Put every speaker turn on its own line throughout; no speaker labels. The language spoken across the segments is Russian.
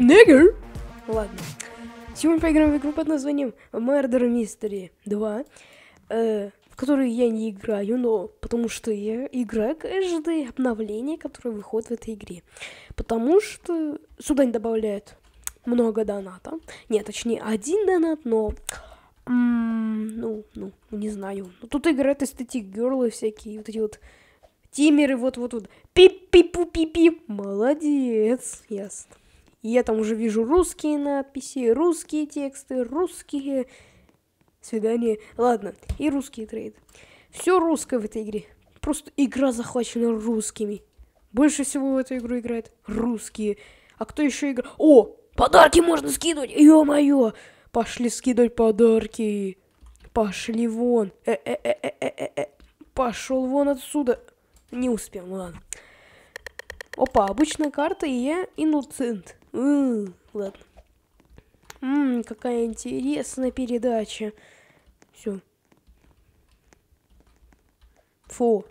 Негр! Ладно. Сегодня поиграем в игру под названием Murder Mystery 2, э, в которую я не играю, но потому что я играю каждое обновление, которое выходит в этой игре. Потому что сюда не добавляют много доната. Нет, точнее, один донат, но... ну, ну, не знаю. Ну, тут играют эстетик герлы всякие, вот эти вот тимеры, вот-вот-вот. Пип-пипу-пип-пип. Молодец, ясно. И я там уже вижу русские надписи, русские тексты, русские свидания. Ладно, и русские трейды. Все русское в этой игре. Просто игра захвачена русскими. Больше всего в эту игру играют русские. А кто еще играет? О, подарки можно скидывать! Ё-моё! Пошли скидывать подарки. Пошли вон. Э-э-э-э-э-э. Пошел вон отсюда. Не успел, ладно. Опа, обычная карта, и я инуцент. Ладно. М, какая интересная передача. Все. Фу.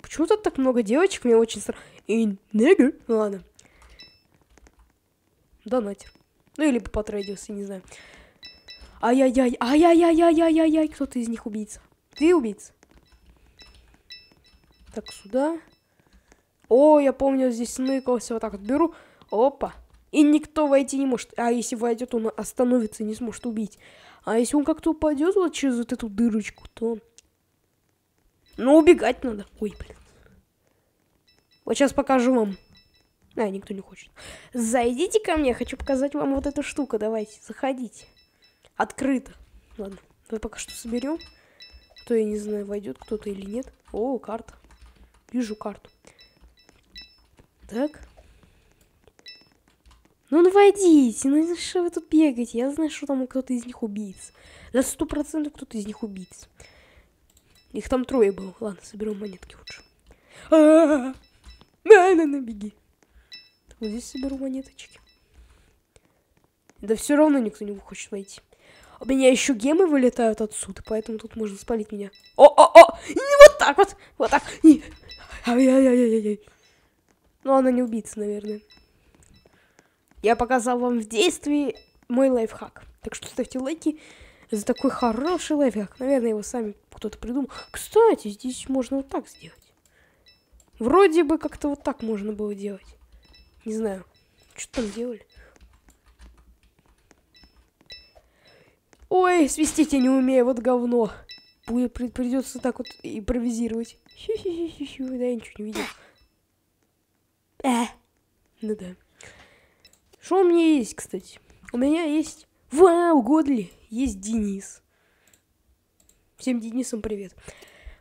Почему тут так много девочек? Мне очень странно. И негр. Ну ладно. Донатер. Ну или потрейдился, не знаю. Ай-яй-яй, ай-яй-яй-яй-яй-яй. Кто-то из них убийца. Ты убийца. Так, сюда. О, я помню, здесь сныкался. Вот так вот беру. Опа. И никто войти не может. А если войдет, он остановится не сможет убить. А если он как-то упадет вот через вот эту дырочку, то... Ну, убегать надо. Ой, блин. Вот сейчас покажу вам. А, никто не хочет. Зайдите ко мне, хочу показать вам вот эту штуку. Давайте, заходите. Открыто. Ладно, давай пока что соберем. То я не знаю, войдет кто-то или нет. О, карта. Вижу карту. Так. Ну, ну войдите, ну что вы тут бегаете? Я знаю, что там кто-то из них убийц. За сто процентов кто-то из них убийц. Их там трое было. Ладно, соберем монетки лучше. А-а-а! На, на, на, беги. Так, вот здесь соберу монеточки. Да все равно никто не хочет войти. У меня еще гемы вылетают отсюда, поэтому тут можно спалить меня. О-о-о! Вот так вот! Вот так! Ай-яй-яй-яй-яй. Ну, она не убийца, наверное. Я показал вам в действии мой лайфхак. Так что ставьте лайки за такой хороший лайфхак. Наверное, его сами кто-то придумал. Кстати, здесь можно вот так сделать. Вроде бы как-то вот так можно было делать. Не знаю. Что там делали? Ой, свистеть я не умею, вот говно. Будет, при- придется так вот импровизировать. Хи-хи-хи-хи, да, я ничего не видел. Э. Ну да. Что у меня есть, кстати? У меня есть... Вау, Годли! Есть Денис. Всем Денисам привет.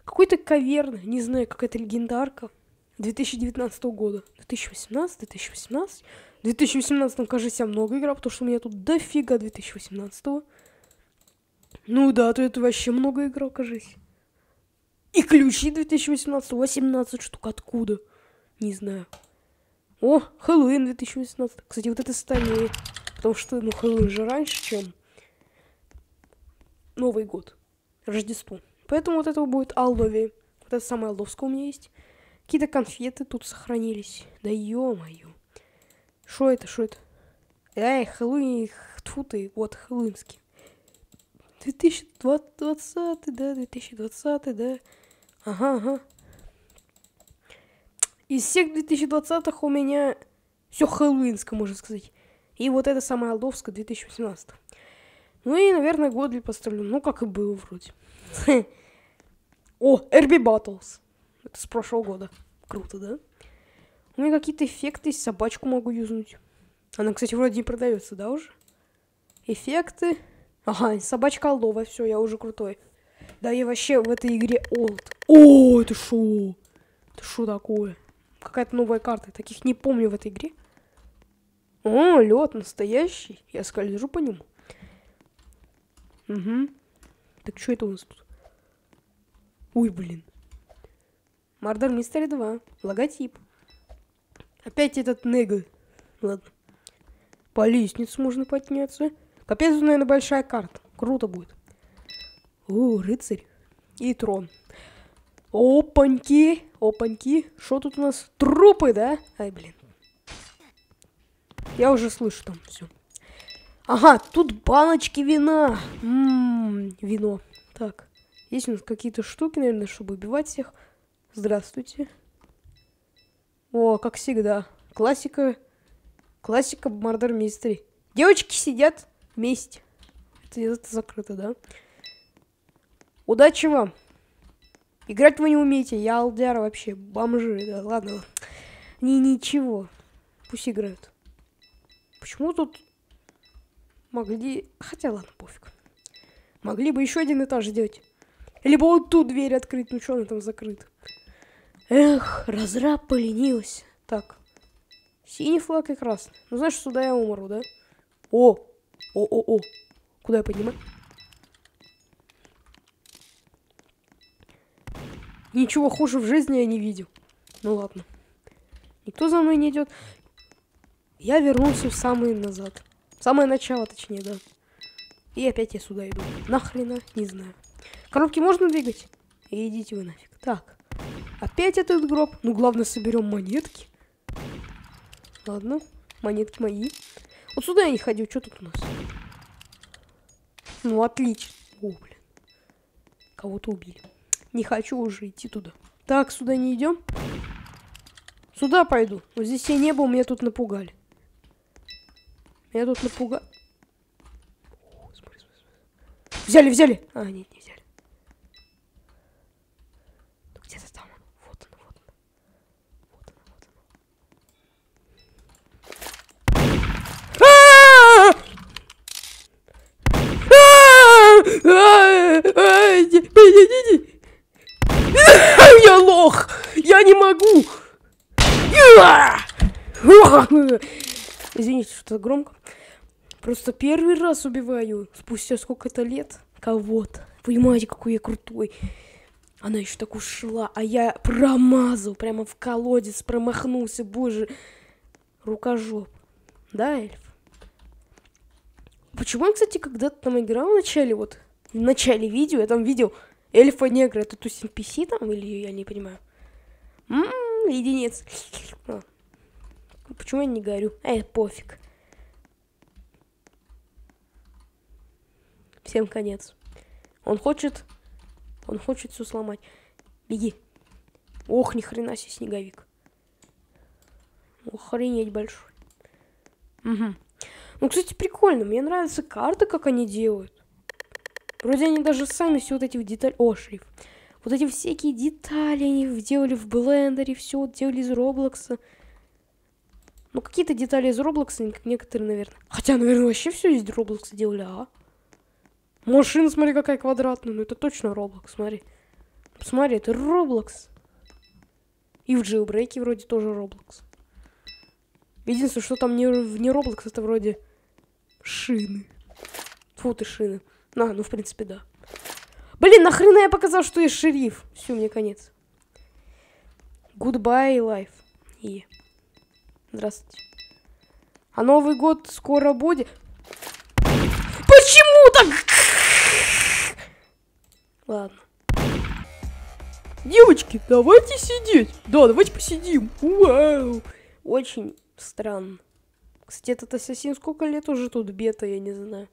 Какой-то каверн, не знаю, какая-то легендарка. 2019 года. 2018, 2018. 2018, кажется, я много играл, потому что у меня тут дофига 2018 -го. Ну да, то это вообще много играл, кажись. И ключи 2018, 18 штук откуда? Не знаю. О, Хэллоуин 2018. Кстати, вот это старее. Потому что, ну, Хэллоуин же раньше, чем Новый год. Рождество. Поэтому вот это будет Аллови. Вот это самое Алловское у меня есть. Какие-то конфеты тут сохранились. Да ё-моё. Что это, что это? Эй, Хэллоуин, тьфу ты, вот, хэллоуинский. 2020, да, 2020, да. Ага, ага. Из всех 2020-х у меня все хэллоуинское, можно сказать. И вот это самое Алдовское 2018. Ну и, наверное, Годли поставлю. Ну, как и было вроде. О, RB Battles. Это с прошлого года. Круто, да? У меня какие-то эффекты, собачку могу юзнуть. Она, кстати, вроде не продается, да, уже? Эффекты. Ага, собачка Алдовая, все, я уже крутой. Да, я вообще в этой игре олд. О, это шо? Это шо такое? Какая-то новая карта. Таких не помню в этой игре. О, лед настоящий. Я скольжу по нему. Угу. Так что это у нас тут? Ой, блин. Мардер Мистери 2. Логотип. Опять этот нега. Ладно. По лестнице можно подняться. Капец, наверное, большая карта. Круто будет. О, рыцарь. И трон. Опаньки. Опаньки. Что тут у нас? Трупы, да? Ай, блин. Я уже слышу там все. Ага, тут баночки вина. Ммм, вино. Так, есть у нас какие-то штуки, наверное, чтобы убивать всех. Здравствуйте. О, как всегда. Классика. Классика Мардер Мистери. Девочки сидят вместе. Это, это закрыто, да? Удачи вам. Играть вы не умеете. Я алдяр вообще. Бомжи. Да, ладно. Не, ничего. Пусть играют. Почему тут могли... Хотя ладно, пофиг. Могли бы еще один этаж сделать. Либо вот ту дверь открыть. Ну что она там закрыта? Эх, разраб поленилась. Так. Синий флаг и красный. Ну, знаешь, сюда я умру, да? О! О-о-о! Куда я поднимаю? Ничего хуже в жизни я не видел. Ну ладно. Никто за мной не идет. Я вернулся в самый назад. В самое начало, точнее, да. И опять я сюда иду. Нахрена? Не знаю. Коробки можно двигать? И идите вы нафиг. Так. Опять этот гроб. Ну, главное, соберем монетки. Ладно. Монетки мои. Вот сюда я не ходил. Что тут у нас? Ну, отлично. О, блин. Кого-то убили. Не хочу уже идти туда. Так, сюда не идем. Сюда пойду. Вот здесь я не был, меня тут напугали. Меня тут напугали. Взяли, взяли. А, нет, не взяли. Ну, где-то там он. Вот он, вот он. Вот он, вот он. Я лох! Я не могу! Извините, что громко. Просто первый раз убиваю спустя сколько-то лет кого-то. Понимаете, какой я крутой. Она еще так ушла, а я промазал прямо в колодец, промахнулся, боже. Рукожоп. Да, эльф? Почему я, кстати, когда-то там играл в начале, вот, в начале видео, я там видел эльфа-негра, это то есть NPC там, или я не понимаю? Ммм, единиц. А. Почему я не горю? Эй, пофиг. Всем конец. Он хочет... Он хочет все сломать. Беги. Ох, ни хрена себе снеговик. Охренеть большой. Угу. Ну, кстати, прикольно. Мне нравятся карты, как они делают. Вроде они даже сами все вот эти детали... О, шрифт. Вот эти всякие детали они делали в блендере, все делали из Роблокса. Ну, какие-то детали из Роблокса, некоторые, наверное. Хотя, наверное, вообще все из Роблокса делали, а? Машина, смотри, какая квадратная. Ну, это точно Roblox, смотри. Посмотри, это Roblox. И в Jailbreak вроде тоже Roblox. Единственное, что там не, не Roblox, это вроде шины. Фу ты, шины. На, ну, в принципе, да. Блин, нахрена я показал, что я шериф? Все, мне конец. Goodbye, life. И. Здравствуйте. А Новый год скоро будет. Почему так? Ладно. Девочки, давайте сидеть. Да, давайте посидим. Вау. Очень странно. Кстати, этот ассасин сколько лет уже тут бета, я не знаю.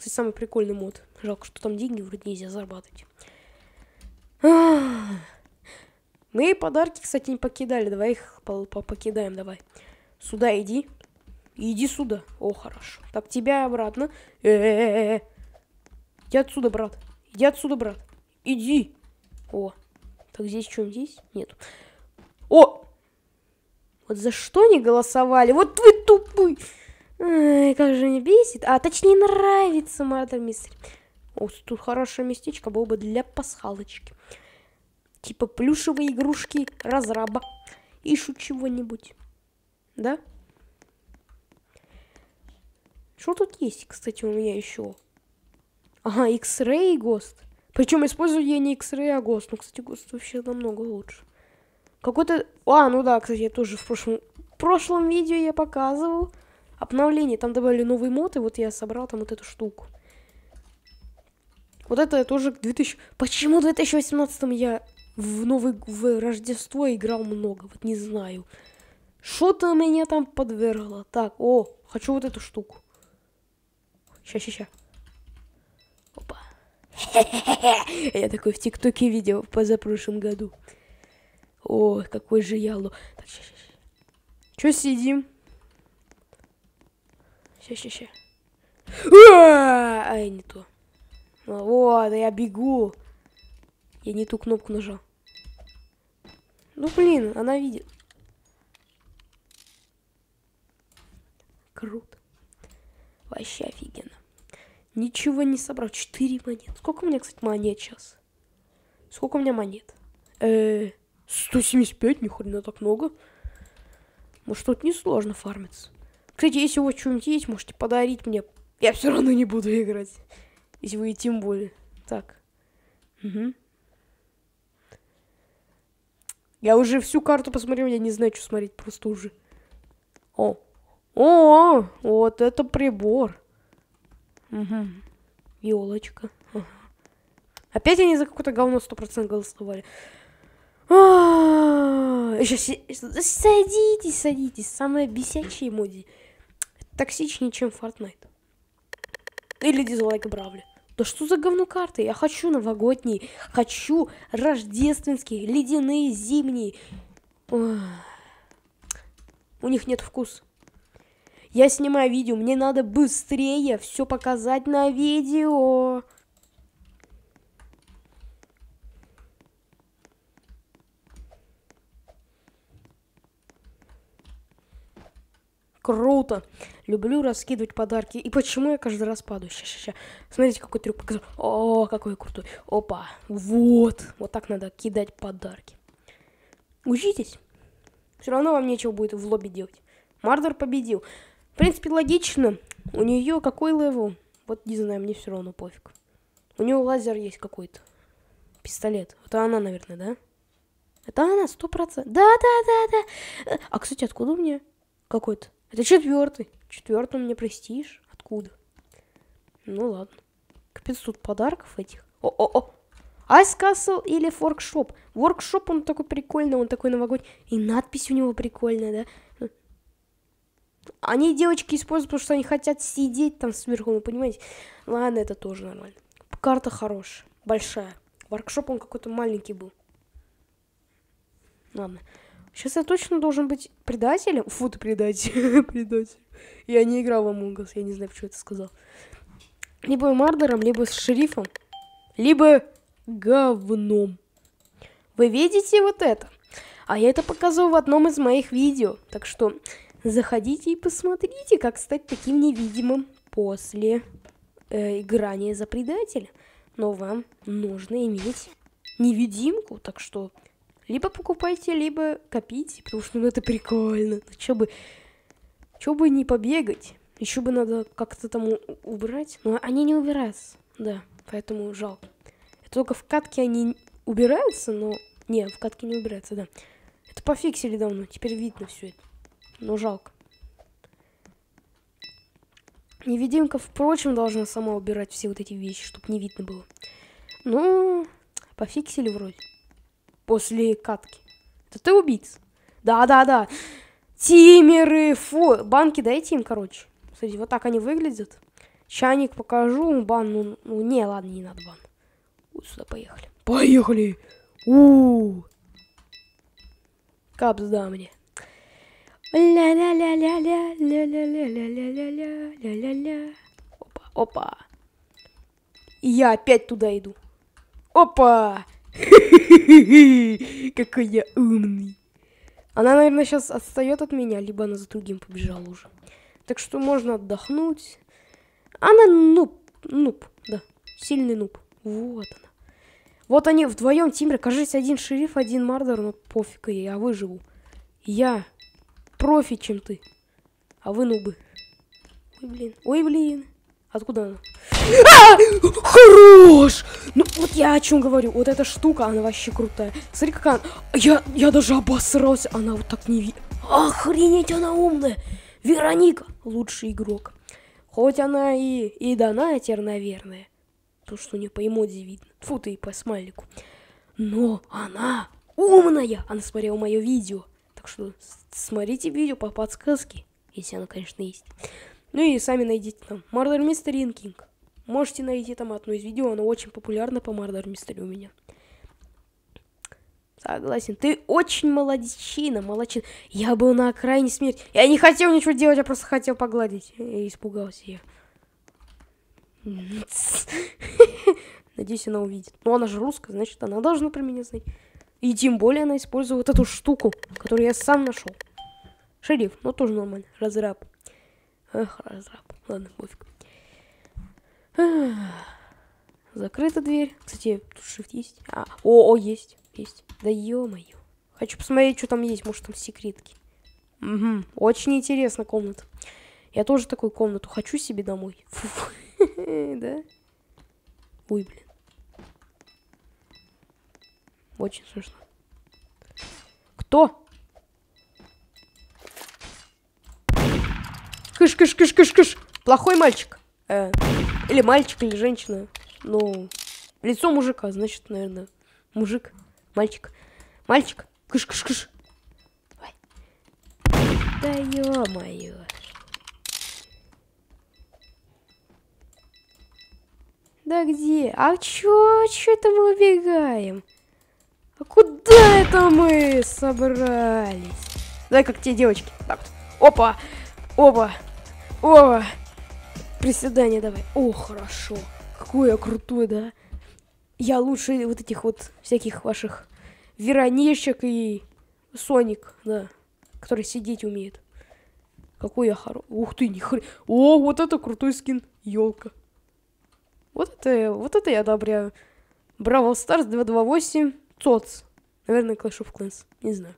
Кстати, самый прикольный мод. Жалко, что там деньги вроде нельзя зарабатывать. Мы подарки, кстати, не покидали. Давай их по -по покидаем, давай. Сюда иди. Иди сюда. О, хорошо. Так, тебя обратно. Э -э -э Иди отсюда, брат. Иди отсюда, брат. Иди. О. Так, здесь что, здесь? Нет. О! Вот за что не голосовали? Вот вы тупый. Ай, как же не бесит. А, точнее, нравится Мардер Мистери. О, тут хорошее местечко было бы для пасхалочки. Типа плюшевые игрушки разраба. Ищу чего-нибудь. Да? Что тут есть, кстати, у меня еще? Ага, X-Ray Ghost. Причем использую я не X-Ray, а Ghost. Ну, кстати, Ghost вообще намного лучше. Какой-то... А, ну да, кстати, я тоже в прошлом... В прошлом видео я показывал обновление. Там добавили новый мод, и вот я собрал там вот эту штуку. Вот это тоже 2000... Почему в 2018 я в новый... в Рождество играл много? Вот не знаю. Что-то меня там подвергло. Так, о, хочу вот эту штуку. Ща, ща, ща. Опа. Я такой в ТикТоке видел в позапрошлом году. О, какой же я ло. Так, ща, ща. Чё сидим? Ща, ща, ща. Ай, не то. Вот, я бегу. Я не ту кнопку нажал. Ну, блин, она видит. Круто. Вообще офигенно. Ничего не собрал. Четыре монет. Сколько у меня, кстати, монет сейчас? Сколько у меня монет? Э, 175, ни хрена так много. Может, тут несложно фармиться. Кстати, если у вас что-нибудь есть, можете подарить мне. Я все равно не буду играть. Если вы и тем более. Так. Угу. Я уже всю карту посмотрел, я не знаю, что смотреть, просто уже. О, о, вот это прибор. Угу. Елочка. Опять они за какое-то говно 100% голосовали. Сейчас, садитесь, садитесь. Самые бесячие моди. Токсичнее, чем Fortnite. Или дизлайк Бравли. Да что за говно карты? Я хочу новогодние, хочу рождественские, ледяные, зимние. У них нет вкуса. Я снимаю видео, мне надо быстрее все показать на видео. Круто. Люблю раскидывать подарки. И почему я каждый раз падаю? Ща, ща, ща. Смотрите, какой трюк показал. О, какой крутой. Опа. Вот. Вот так надо кидать подарки. Учитесь. Все равно вам нечего будет в лобби делать. Murder победил. В принципе, логично. У нее какой level? Вот не знаю, мне все равно пофиг. У нее лазер есть какой-то. Пистолет. Это она, наверное, да? Это она, сто процентов. Да, да, да, да. А, кстати, откуда у меня какой-то? Это четвертый. Четвертый мне престиж. Откуда? Ну ладно. Капец, тут подарков этих. О-о-о. Айс Castle или Воркшоп. Воркшоп, он такой прикольный, он такой новогодний. И надпись у него прикольная, да? Они девочки используют, потому что они хотят сидеть там сверху, вы понимаете? Ладно, это тоже нормально. Карта хорошая, большая. Воркшоп он какой-то маленький был. Ладно. Сейчас я точно должен быть предателем. Фу, ты предатель. предатель. Я не играл в Among Us, я не знаю, почему это сказал. Либо мардером, либо с шерифом, либо говном. Вы видите вот это? А я это показываю в одном из моих видео. Так что заходите и посмотрите, как стать таким невидимым после э, играния за предателя. Но вам нужно иметь невидимку, так что либо покупайте, либо копите, потому что ну, это прикольно. Ну, чё бы, чё бы не побегать. Еще бы надо как-то там убрать. Но они не убираются, да, поэтому жалко. Это только в катке они убираются, но... Не, в катке не убираются, да. Это пофиксили давно, теперь видно все это. Но жалко. Невидимка, впрочем, должна сама убирать все вот эти вещи, чтобы не видно было. Ну, пофиксили вроде после катки. Это ты убийца? Да-да-да. Тимеры, фу. Банки дайте им, короче. Смотрите, вот так они выглядят. Чайник покажу. Бан, ну, ну не, ладно, не надо бан. Вот сюда поехали. Поехали! у, -у, -у. Капс, да, мне. Ля-ля-ля-ля-ля, ля-ля-ля-ля-ля-ля-ля-ля-ля. Опа, опа. И я опять туда иду. Опа! Какой я умный. Она, наверное, сейчас отстает от меня, либо она за другим побежала уже. Так что можно отдохнуть. Она нуб, нуб, да, сильный нуб. Вот она. Вот они вдвоем, Тимбер, кажется, один шериф, один мардер, но пофиг, я выживу. Я профи, чем ты. А вы нубы. Ой, блин, ой, блин. Откуда она? А! Хорош! Ну вот я о чем говорю. Вот эта штука, она вообще крутая. Смотри, как она... Я, я даже обосрался. Она вот так не... Ви... Охренеть, она умная. Вероника, лучший игрок. Хоть она и, и донатер, наверное. То, что у нее по эмодзи видно. Фу ты, по смайлику. Но она умная. Она смотрела мое видео. Так что смотрите видео по подсказке, если оно, конечно, есть. Ну и сами найдите там Murder Mystery King. Можете найти там одно из видео, оно очень популярно по Murder Mystery у меня. Согласен. Ты очень молодчина, молодчина. Я был на окраине смерти. Я не хотел ничего делать, я просто хотел погладить. Я испугался я. Надеюсь, она увидит. Но она же русская, значит, она должна про меня знать. И тем более она использует эту штуку, которую я сам нашел. Шериф, ну тоже нормально. Разраб. Эх, разраб. Ладно, пофиг. Закрыта дверь. Кстати, тут shift есть. А, о, о, есть. Есть. Да ё-моё. Хочу посмотреть, что там есть. Может, там секретки. Угу. Очень интересная комната. Я тоже такую комнату хочу себе домой. Да? Ой, блин. Очень смешно. Кто? Кыш, кыш, кыш, кыш, кыш. Плохой мальчик. Э, или мальчик, или женщина. Ну, лицо мужика, значит, наверное, мужик. Мальчик. Мальчик. Кыш, кыш, кыш. Давай. Да ё-моё. Да где? А чё? Чё это мы убегаем? А куда это мы собрались? Дай как те девочки. Так, опа, опа, опа. Приседание давай. О, хорошо. Какой я крутой, да? Я лучше вот этих вот всяких ваших Вероничек и Соник, да, который сидеть умеет. Какой я хороший. Ух ты, ни хрена. О, вот это крутой скин. Елка. Вот это, вот это я одобряю. Бравл Старс 228. ЦОЦ. Наверное, Clash of Clans. Не знаю.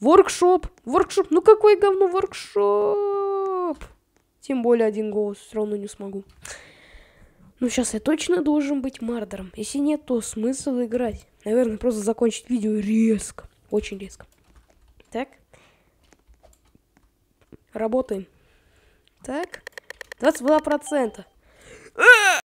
Воркшоп. Воркшоп. Ну какой говно воркшоп. Тем более один голос все равно не смогу. Ну, сейчас я точно должен быть мардером. Если нет, то смысл играть. Наверное, просто закончить видео резко. Очень резко. Так. Работаем. Так. 22%.